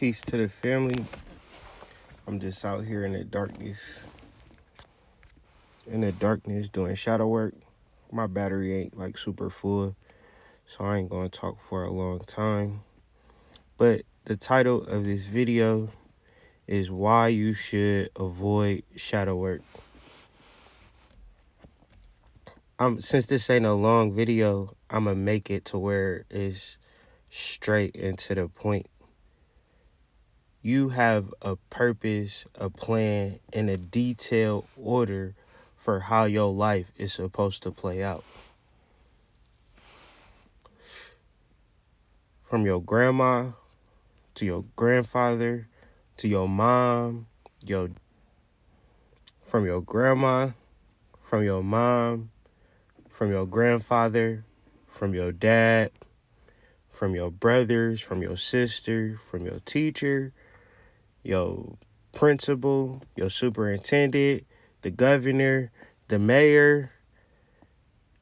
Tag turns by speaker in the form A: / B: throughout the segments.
A: Peace to the family. I'm just out here in the darkness. In the darkness doing shadow work. My battery ain't like super full, so I ain't gonna talk for a long time. But the title of this video is why you should avoid shadow work. Um, since this ain't a long video, I'm gonna make it to where it's straight and to the point. You have a purpose, a plan, and a detailed order for how your life is supposed to play out. From your grandma to your grandfather to your mom, your from your grandma, from your mom, from your grandfather, from your dad, from your brothers, from your sister, from your teacher, your principal, your superintendent, the governor, the mayor,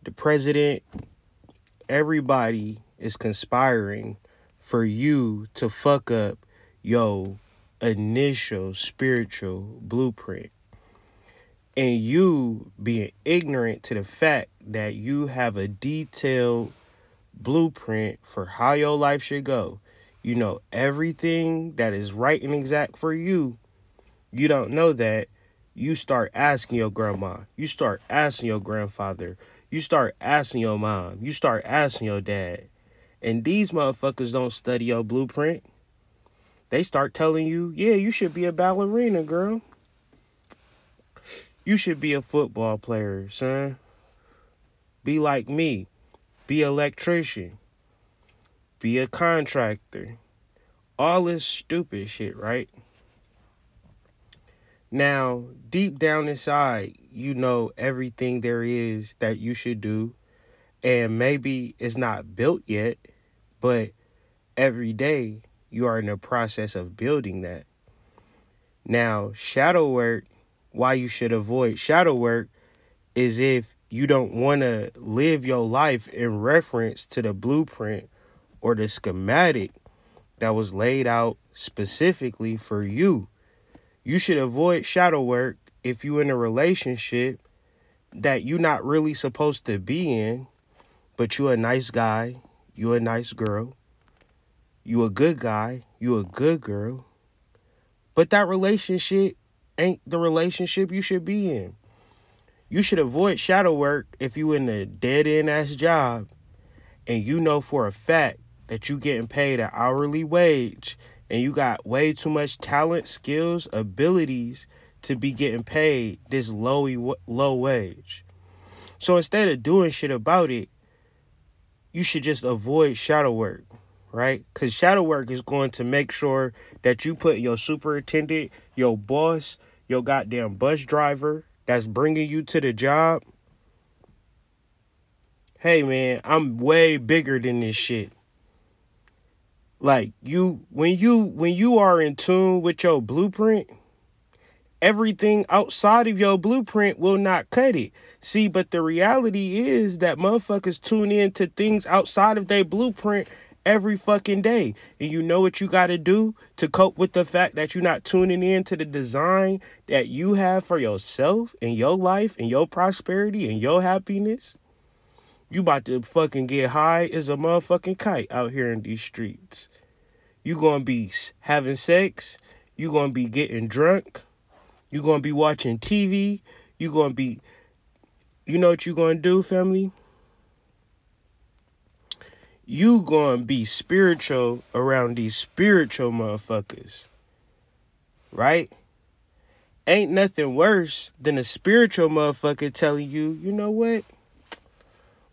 A: the president, everybody is conspiring for you to fuck up your initial spiritual blueprint. And you being ignorant to the fact that you have a detailed blueprint for how your life should go. You know everything that is right and exact for you. You don't know that. You start asking your grandma. You start asking your grandfather. You start asking your mom. You start asking your dad. And these motherfuckers don't study your blueprint. They start telling you, yeah, you should be a ballerina, girl. You should be a football player, son. Be like me. Be electrician. Be a contractor. All this stupid shit, right? Now, deep down inside, you know everything there is that you should do. And maybe it's not built yet, but every day you are in the process of building that. Now, shadow work, why you should avoid shadow work is if you don't want to live your life in reference to the blueprint or the schematic that was laid out specifically for you. You should avoid shadow work if you're in a relationship that you're not really supposed to be in, but you're a nice guy, you're a nice girl, you're a good guy, you're a good girl. But that relationship ain't the relationship you should be in. You should avoid shadow work if you're in a dead end ass job and you know for a fact that you getting paid an hourly wage and you got way too much talent, skills, abilities to be getting paid this low low wage. So instead of doing shit about it, you should just avoid shadow work, right? Cuz shadow work is going to make sure that you put your superintendent, your boss, your goddamn bus driver, that's bringing you to the job, hey man, I'm way bigger than this shit. Like you when you when you are in tune with your blueprint, everything outside of your blueprint will not cut it. See, but the reality is that motherfuckers tune in to things outside of their blueprint every fucking day. And you know what you got to do to cope with the fact that you're not tuning in to the design that you have for yourself and your life and your prosperity and your happiness? You about to fucking get high as a motherfucking kite out here in these streets. You gonna be having sex. You gonna be getting drunk. You gonna be watching TV. You gonna be, you know what you gonna do, family? you gonna be spiritual around these spiritual motherfuckers. Right? Ain't nothing worse than a spiritual motherfucker telling you, you know what?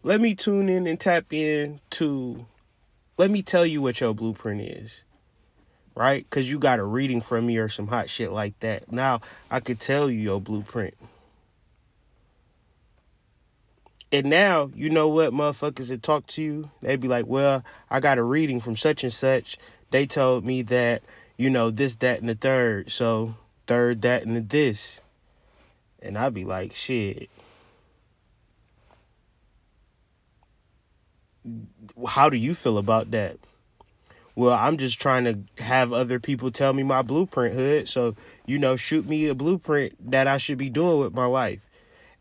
A: Let me tune in and tap in to let me tell you what your blueprint is. Right? Cause you got a reading from me or some hot shit like that. Now I could tell you your blueprint. And now you know what motherfuckers that talk to you, they'd be like, Well, I got a reading from such and such. They told me that, you know, this, that, and the third. So third, that, and the this. And I'd be like, shit. How do you feel about that? well, I'm just trying to have other people tell me my blueprint hood. So, you know, shoot me a blueprint that I should be doing with my life.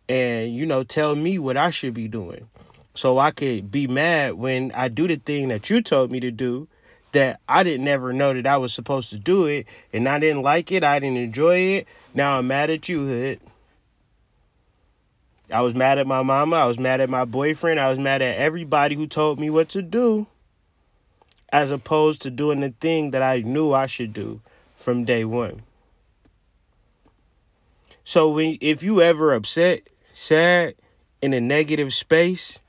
A: And, you know, tell me what I should be doing. So I could be mad when I do the thing that you told me to do that I didn't ever know that I was supposed to do it and I didn't like it, I didn't enjoy it. Now I'm mad at you, hood. I was mad at my mama, I was mad at my boyfriend, I was mad at everybody who told me what to do as opposed to doing the thing that I knew I should do from day one. So when if you ever upset, sad, in a negative space,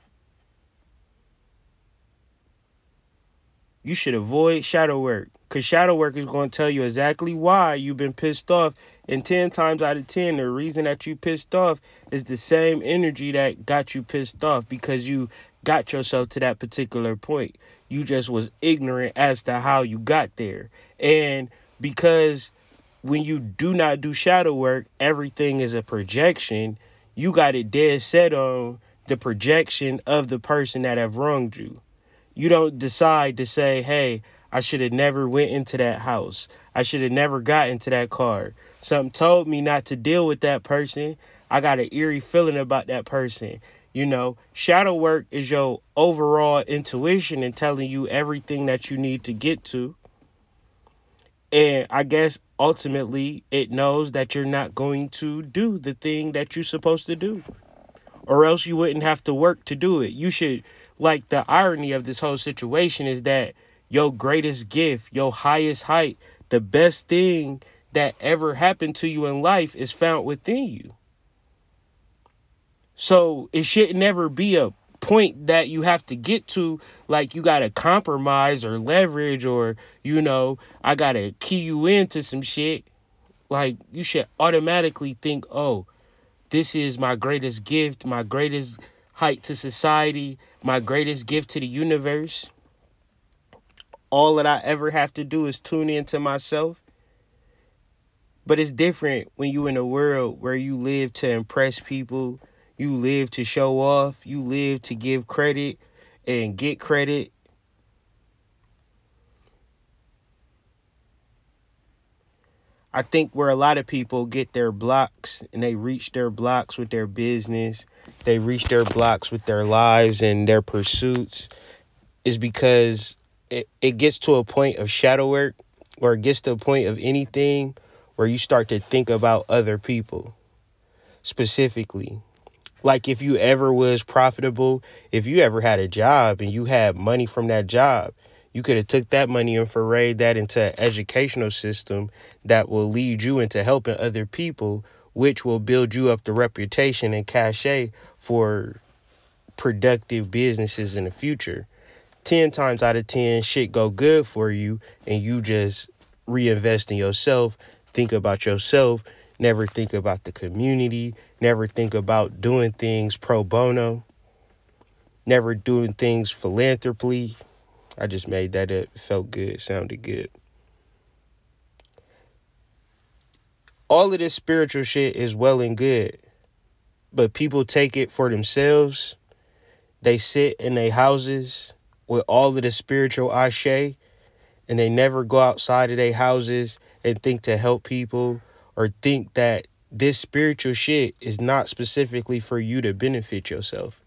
A: you should avoid shadow work. Cause shadow work is going to tell you exactly why you've been pissed off. And 10 times out of 10, the reason that you pissed off is the same energy that got you pissed off because you got yourself to that particular point. You just was ignorant as to how you got there. And because when you do not do shadow work, everything is a projection. You got it dead set on the projection of the person that have wronged you. You don't decide to say, "Hey, I should have never went into that house. I should have never got into that car. Something told me not to deal with that person. I got an eerie feeling about that person. You know, shadow work is your overall intuition and telling you everything that you need to get to. And I guess ultimately it knows that you're not going to do the thing that you're supposed to do. Or else you wouldn't have to work to do it. You should, like, the irony of this whole situation is that your greatest gift, your highest height, the best thing that ever happened to you in life is found within you. So it should never be a point that you have to get to like you got to compromise or leverage or you know i gotta key you into some shit like you should automatically think oh this is my greatest gift my greatest height to society my greatest gift to the universe all that i ever have to do is tune into myself but it's different when you in a world where you live to impress people you live to show off. You live to give credit and get credit. I think where a lot of people get their blocks and they reach their blocks with their business, they reach their blocks with their lives and their pursuits is because it, it gets to a point of shadow work or it gets to a point of anything where you start to think about other people specifically. Like if you ever was profitable, if you ever had a job and you had money from that job, you could have took that money and forayed that into an educational system that will lead you into helping other people, which will build you up the reputation and cachet for productive businesses in the future. 10 times out of 10 shit go good for you and you just reinvest in yourself, think about yourself, never think about the community, never think about doing things pro bono, never doing things philanthropy. I just made that up. It felt good, sounded good. All of this spiritual shit is well and good, but people take it for themselves. They sit in their houses with all of the spiritual ashe, and they never go outside of their houses and think to help people or think that this spiritual shit is not specifically for you to benefit yourself.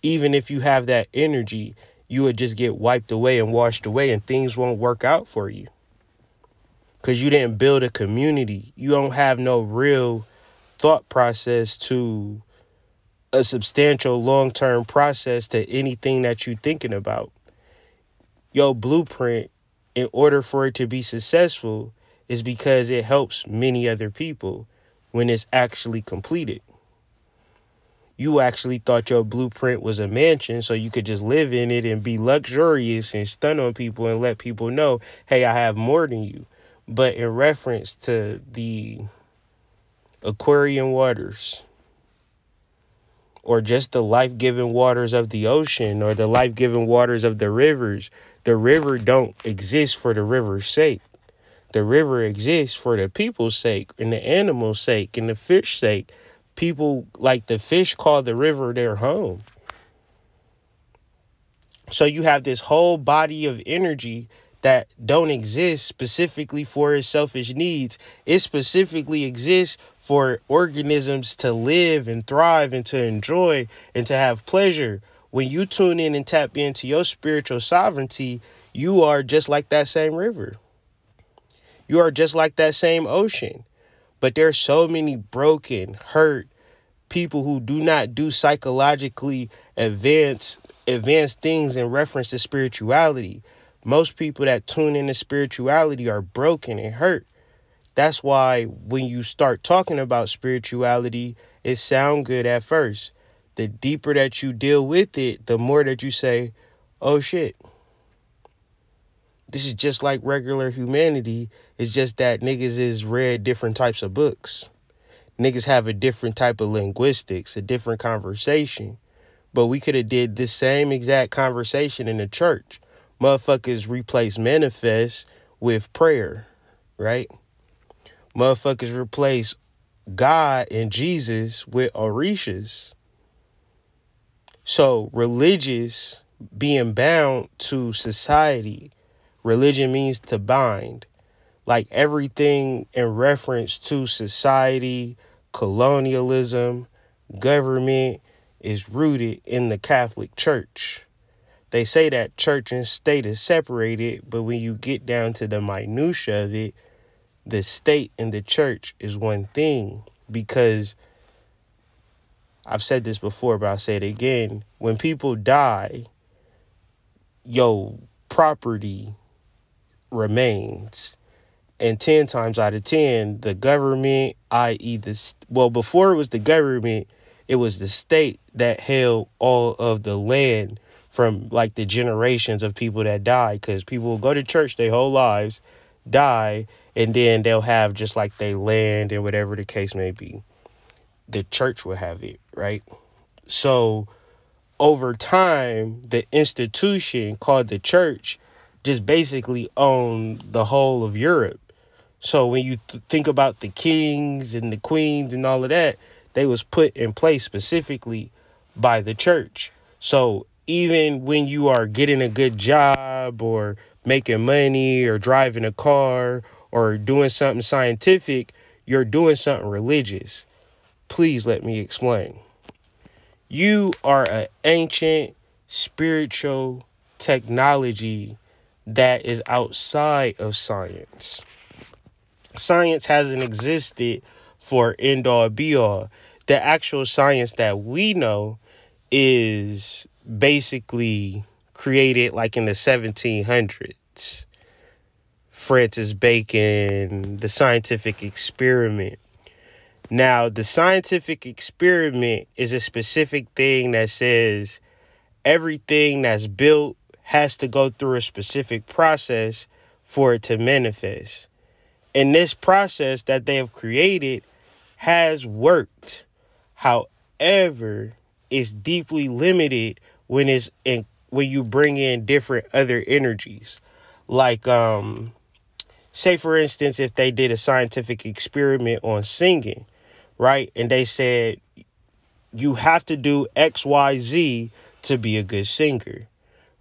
A: Even if you have that energy, you would just get wiped away and washed away, and things won't work out for you. Because you didn't build a community. You don't have no real thought process to a substantial long term process to anything that you're thinking about. Your blueprint, in order for it to be successful, is because it helps many other people when it's actually completed. You actually thought your blueprint was a mansion so you could just live in it and be luxurious and stun on people and let people know, hey, I have more than you. But in reference to the aquarium waters, or just the life-giving waters of the ocean or the life-giving waters of the rivers the river don't exist for the river's sake the river exists for the people's sake and the animals' sake and the fish sake. People like the fish call the river their home. So you have this whole body of energy that don't exist specifically for its selfish needs. It specifically exists for organisms to live and thrive and to enjoy and to have pleasure. When you tune in and tap into your spiritual sovereignty, you are just like that same river. You are just like that same ocean. But there's so many broken, hurt people who do not do psychologically advanced advanced things in reference to spirituality. Most people that tune into spirituality are broken and hurt. That's why when you start talking about spirituality, it sound good at first. The deeper that you deal with it, the more that you say, "Oh shit." This is just like regular humanity. It's just that niggas is read different types of books. Niggas have a different type of linguistics, a different conversation. But we could have did the same exact conversation in the church. Motherfuckers replace manifest with prayer, right? Motherfuckers replace God and Jesus with Orishas. So religious being bound to society Religion means to bind. Like everything in reference to society, colonialism, government is rooted in the Catholic Church. They say that church and state is separated, but when you get down to the minutia of it, the state and the church is one thing because I've said this before, but I'll say it again. When people die, yo, property remains. And 10 times out of 10, the government, i.e., the, well, before it was the government, it was the state that held all of the land from like the generations of people that died. Because people will go to church their whole lives, die, and then they'll have just like their land and whatever the case may be. The church will have it, right? So over time, the institution called the church just basically owned the whole of Europe. So when you th- think about the kings and the queens and all of that, they was put in place specifically by the church. So even when you are getting a good job or making money or driving a car or doing something scientific, you're doing something religious. Please let me explain. You are an ancient spiritual technology that is outside of science. Science hasn't existed for end all be all. The actual science that we know is basically created like in the 1700s. Francis Bacon, the scientific experiment. Now, the scientific experiment is a specific thing that says everything that's built has to go through a specific process for it to manifest. And this process that they have created has worked. However, it's deeply limited when it's in when you bring in different other energies. Like um say for instance if they did a scientific experiment on singing, right? And they said you have to do XYZ to be a good singer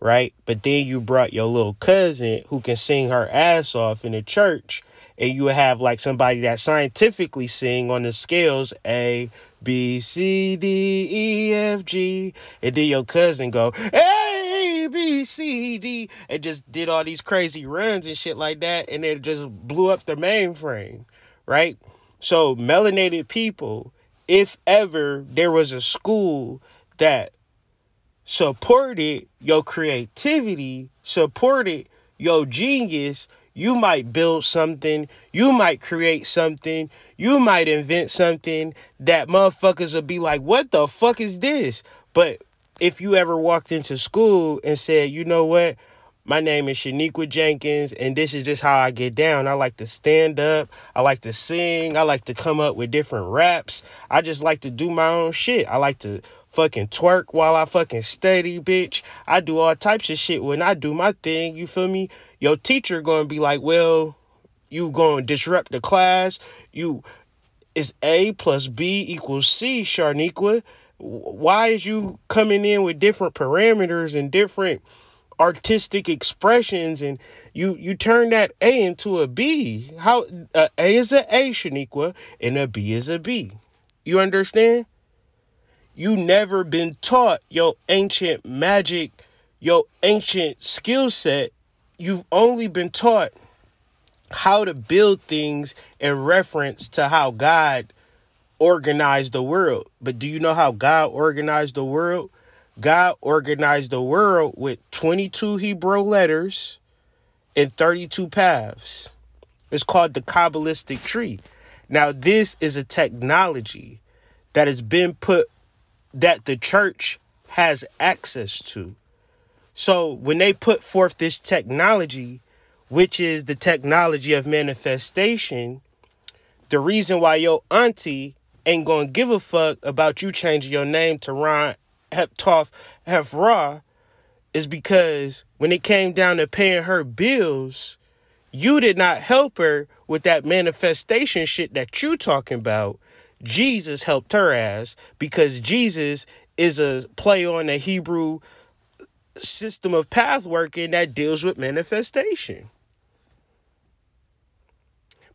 A: right? But then you brought your little cousin who can sing her ass off in the church, and you have like somebody that scientifically sing on the scales A, B, C, D, E, F, G, and then your cousin go A, B, C, D, and just did all these crazy runs and shit like that, and it just blew up the mainframe, right? So melanated people, if ever there was a school that supported your creativity, supported your genius, you might build something, you might create something, you might invent something that motherfuckers will be like, what the fuck is this? But if you ever walked into school and said, you know what? My name is Shaniqua Jenkins, and this is just how I get down. I like to stand up. I like to sing. I like to come up with different raps. I just like to do my own shit. I like to fucking twerk while I fucking study, bitch. I do all types of shit when I do my thing. You feel me? Your teacher gonna be like, well, you gonna disrupt the class. You is A plus B equals C, Shaniqua. Why is you coming in with different parameters and different artistic expressions and you you turn that A into a B. How uh, A is a A, Shaniqua, and a B is a B. You understand? You never been taught your ancient magic, your ancient skill set. You've only been taught how to build things in reference to how God organized the world. But do you know how God organized the world? God organized the world with 22 Hebrew letters and 32 paths. It's called the Kabbalistic tree. Now, this is a technology that has been put that the church has access to. So, when they put forth this technology, which is the technology of manifestation, the reason why your auntie ain't gonna give a fuck about you changing your name to Ron Heptoff Hefra is because when it came down to paying her bills, you did not help her with that manifestation shit that you talking about. Jesus helped her ass because Jesus is a play on the Hebrew system of path working that deals with manifestation.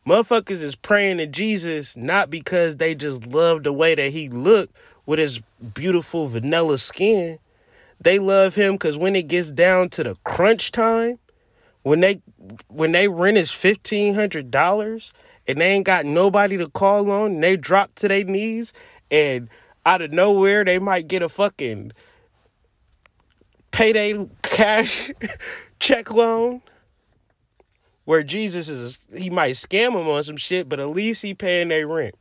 A: Motherfuckers is praying to Jesus not because they just love the way that he looked with his beautiful vanilla skin. They love him because when it gets down to the crunch time, when they when they rent is fifteen hundred dollars and they ain't got nobody to call on, and they drop to their knees, and out of nowhere they might get a fucking payday cash check loan where Jesus is he might scam them on some shit, but at least he paying their rent.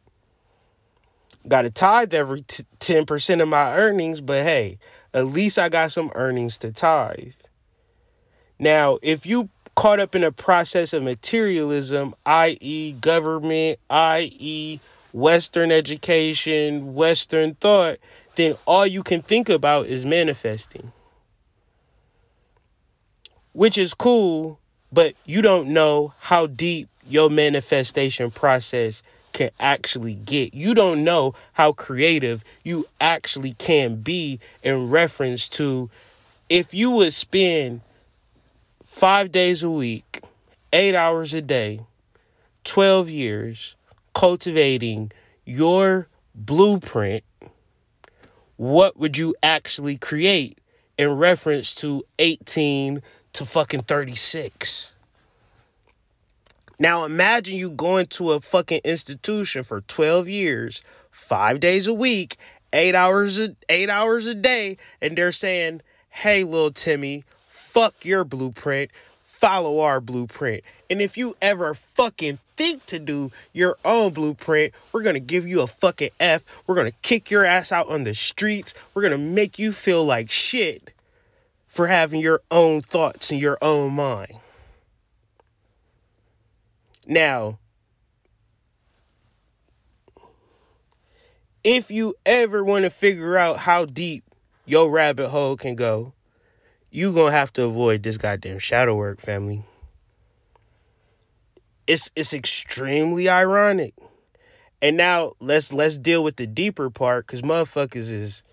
A: Got to tithe every ten percent of my earnings, but hey, at least I got some earnings to tithe. Now, if you caught up in a process of materialism, i.e., government, i.e., Western education, Western thought, then all you can think about is manifesting. Which is cool but you don't know how deep your manifestation process can actually get. You don't know how creative you actually can be in reference to if you would spend five days a week, eight hours a day, 12 years cultivating your blueprint, what would you actually create in reference to 18 to fucking 36. Now imagine you going to a fucking institution for 12 years, 5 days a week, 8 hours a 8 hours a day and they're saying, "Hey little Timmy, fuck your blueprint, follow our blueprint. And if you ever fucking think to do your own blueprint, we're gonna give you a fucking F. We're gonna kick your ass out on the streets. We're gonna make you feel like shit for having your own thoughts in your own mind. Now, if you ever want to figure out how deep your rabbit hole can go, you gonna have to avoid this goddamn shadow work, family. It's it's extremely ironic. And now let's let's deal with the deeper part, cause motherfuckers is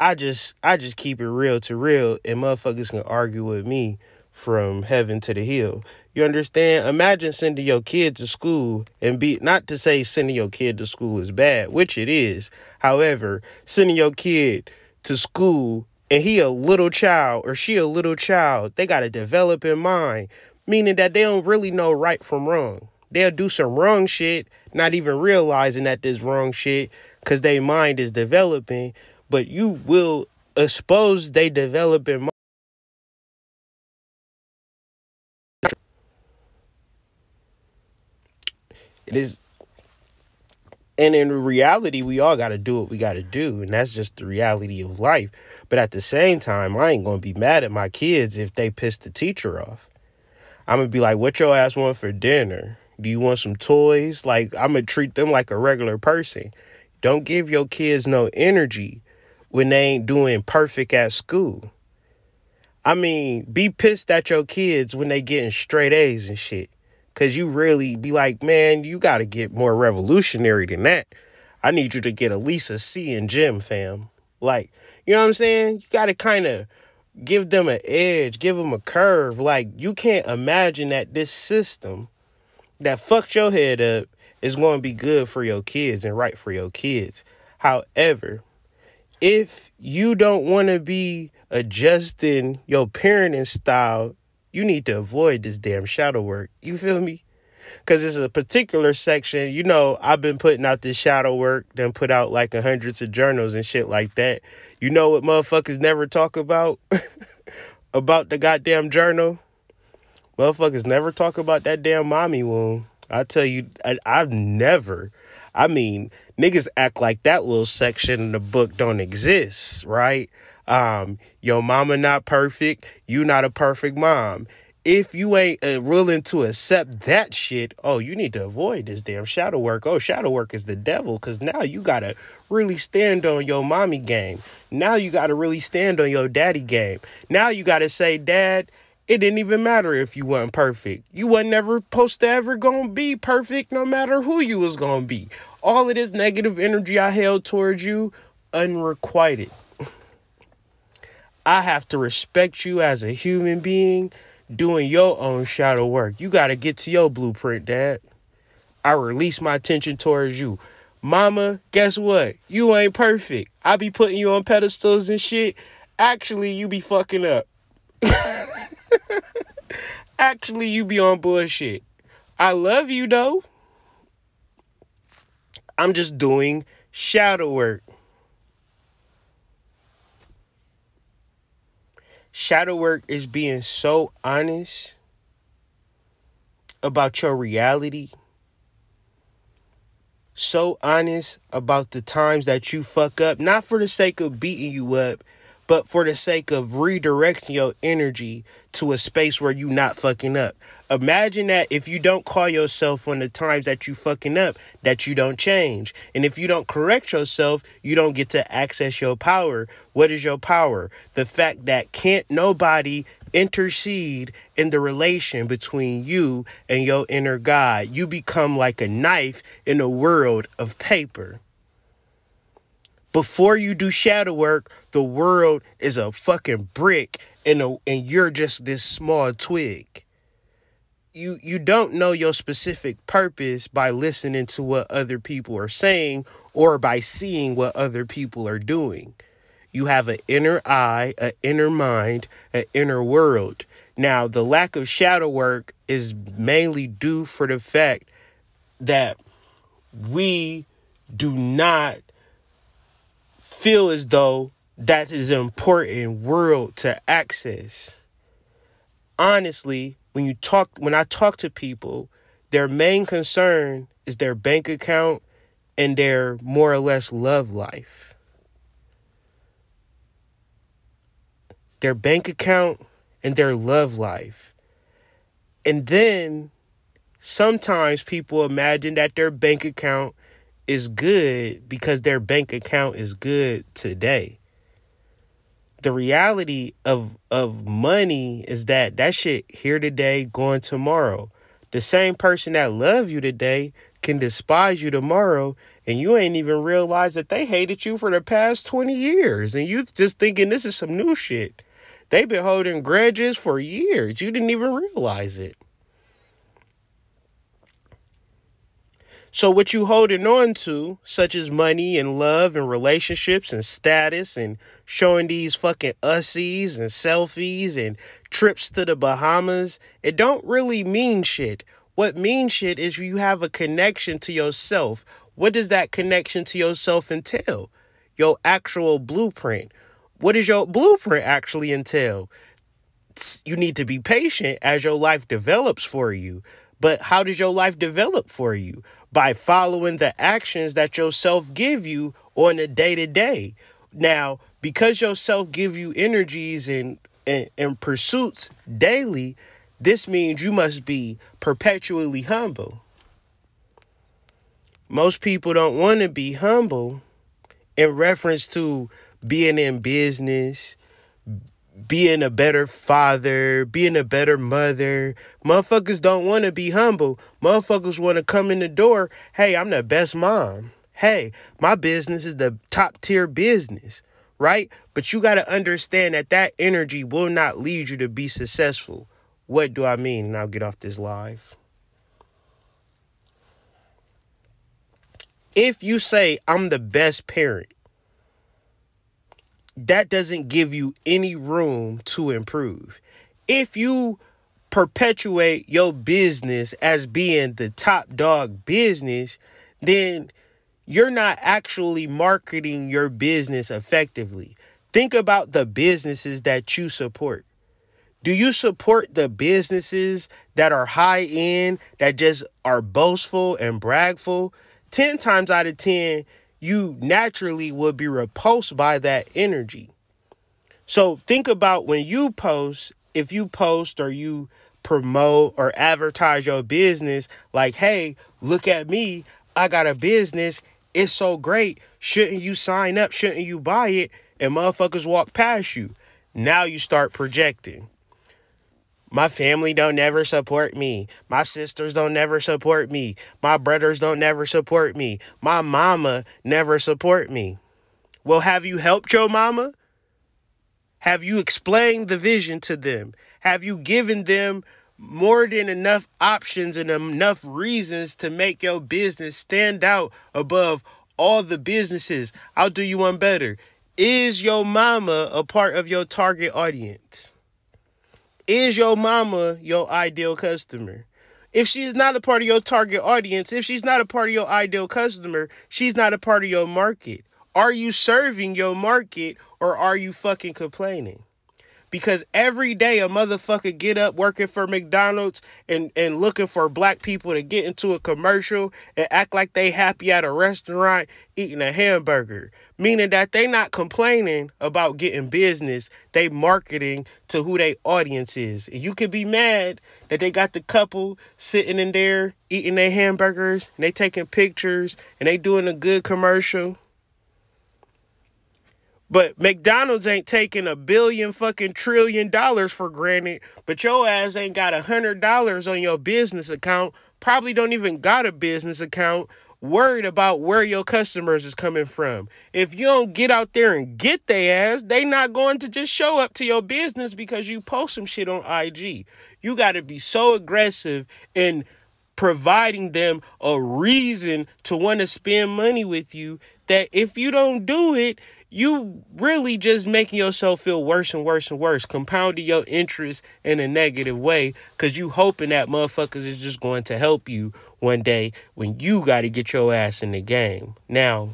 A: I just I just keep it real to real and motherfuckers can argue with me from heaven to the hill. You understand? Imagine sending your kid to school and be not to say sending your kid to school is bad, which it is. However, sending your kid to school and he a little child or she a little child, they got to develop in mind, meaning that they don't really know right from wrong. They'll do some wrong shit, not even realizing that this wrong shit because their mind is developing but you will expose they developing mind. it is and in reality we all got to do what we got to do and that's just the reality of life. But at the same time i ain't gonna be mad at my kids if they piss the teacher off. I'm gonna be like what your ass want for dinner? Do you want some toys? Like i'm gonna treat them like a regular person. Don't give your kids no energy when they ain't doing perfect at school. I mean, be pissed at your kids when they getting straight A's and shit. Cause you really be like, man, you gotta get more revolutionary than that. I need you to get at least a C in gym, fam. Like, you know what I'm saying? You gotta kind of give them an edge, give them a curve. Like you can't imagine that this system that fucked your head up is going to be good for your kids and right for your kids. However, if you don't want to be adjusting your parenting style, you need to avoid this damn shadow work. You feel me? Because it's a particular section. You know, I've been putting out this shadow work, then put out like hundreds of journals and shit like that. You know what motherfuckers never talk about? about the goddamn journal? Motherfuckers never talk about that damn mommy wound. I tell you, I, I've never. I mean, niggas act like that little section in the book don't exist, right? Um, your mama not perfect, you not a perfect mom. If you ain't uh, willing to accept that shit, oh, you need to avoid this damn shadow work. Oh, shadow work is the devil because now you gotta really stand on your mommy game. Now you gotta really stand on your daddy game. Now you gotta say, Dad, it didn't even matter if you wasn't perfect. You wasn't ever supposed to ever gonna be perfect no matter who you was gonna be. All of this negative energy I held towards you, unrequited. I have to respect you as a human being doing your own shadow work. You gotta get to your blueprint, Dad. I release my attention towards you. Mama, guess what? You ain't perfect. I be putting you on pedestals and shit. Actually, you be fucking up. Actually, you be on bullshit. I love you though. I'm just doing shadow work. Shadow work is being so honest about your reality. So honest about the times that you fuck up, not for the sake of beating you up, but for the sake of redirecting your energy to a space where you not fucking up. Imagine that if you don't call yourself on the times that you fucking up, that you don't change. And if you don't correct yourself, you don't get to access your power. What is your power? The fact that can't nobody intercede in the relation between you and your inner God. You become like a knife in a world of paper. Before you do shadow work, the world is a fucking brick and a, and you're just this small twig. You you don't know your specific purpose by listening to what other people are saying or by seeing what other people are doing. You have an inner eye, an inner mind, an inner world. Now, the lack of shadow work is mainly due for the fact that we do not feel as though that is an important world to access. Honestly, when you talk when I talk to people, their main concern is their bank account and their more or less love life. Their bank account and their love life. And then sometimes people imagine that their bank account is good because their bank account is good today. The reality of of money is that that shit here today, going tomorrow. The same person that love you today can despise you tomorrow and you ain't even realize that they hated you for the past 20 years and you just thinking this is some new shit. They've been holding grudges for years. You didn't even realize it. So what you holding on to, such as money and love and relationships and status and showing these fucking ussies and selfies and trips to the Bahamas, it don't really mean shit. What means shit is you have a connection to yourself. What does that connection to yourself entail? Your actual blueprint. What does your blueprint actually entail? You need to be patient as your life develops for you. But how does your life develop for you? By following the actions that yourself give you on a day to day. Now, because yourself give you energies and, and, and pursuits daily, this means you must be perpetually humble. Most people don't want to be humble in reference to being in business, being a better father, being a better mother. Motherfuckers don't want to be humble. Motherfuckers want to come in the door. Hey, I'm the best mom. Hey, my business is the top tier business. right? But you got to understand that that energy will not lead you to be successful. What do I mean? And I'll get off this live. If you say, I'm the best parent, that doesn't give you any room to improve. If you perpetuate your business as being the top dog business, then you're not actually marketing your business effectively. Think about the businesses that you support. Do you support the businesses that are high end, that just are boastful and bragful? 10 times out of 10, you naturally would be repulsed by that energy. So think about when you post, if you post or you promote or advertise your business, like, hey, look at me, I got a business, it's so great. Shouldn't you sign up? Shouldn't you buy it? And motherfuckers walk past you. Now you start projecting. My family don't never support me. My sisters don't never support me. My brothers don't never support me. My mama never support me. Well, have you helped your mama? Have you explained the vision to them? Have you given them more than enough options and enough reasons to make your business stand out above all the businesses. I'll do you one better. Is your mama a part of your target audience? Is your mama your ideal customer? If she's not a part of your target audience, if she's not a part of your ideal customer, she's not a part of your market. Are you serving your market or are you fucking complaining? Because every day a motherfucker get up working for McDonald's and, and looking for black people to get into a commercial and act like they happy at a restaurant eating a hamburger. Meaning that they not complaining about getting business. They marketing to who their audience is. And you could be mad that they got the couple sitting in there eating their hamburgers and they taking pictures and they doing a good commercial. But McDonald's ain't taking a billion fucking trillion dollars for granted, but your ass ain't got a hundred dollars on your business account, probably don't even got a business account, worried about where your customers is coming from. If you don't get out there and get their ass, they not going to just show up to your business because you post some shit on IG. You got to be so aggressive in providing them a reason to want to spend money with you that if you don't do it, you really just making yourself feel worse and worse and worse, compounding your interest in a negative way because you hoping that motherfuckers is just going to help you one day when you got to get your ass in the game. Now,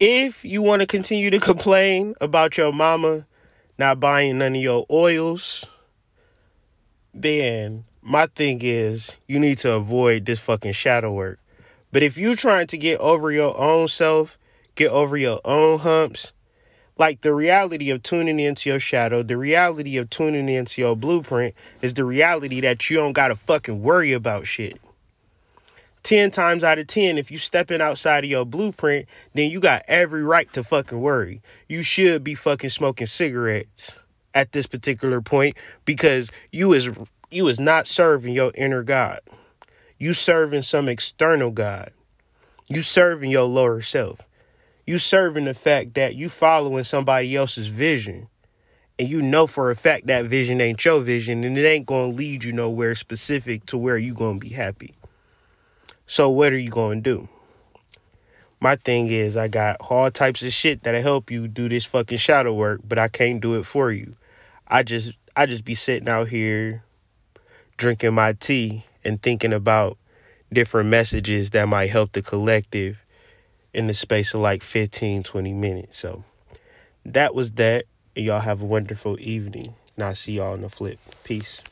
A: if you want to continue to complain about your mama not buying none of your oils, then my thing is you need to avoid this fucking shadow work. But if you're trying to get over your own self get over your own humps. Like the reality of tuning into your shadow, the reality of tuning into your blueprint is the reality that you don't gotta fucking worry about shit. 10 times out of 10, if you stepping outside of your blueprint, then you got every right to fucking worry. You should be fucking smoking cigarettes at this particular point because you is you is not serving your inner God. You serving some external God. You serving your lower self. You serving the fact that you following somebody else's vision. And you know for a fact that vision ain't your vision and it ain't going to lead you nowhere specific to where you going to be happy. So what are you going to do? My thing is i got all types of shit that'll help you do this fucking shadow work but i can't do it for you. I just i just be sitting out here drinking my tea and thinking about different messages that might help the collective in the space of like 15, 20 minutes. So that was that. Y'all have a wonderful evening. And I'll see y'all on the flip. Peace.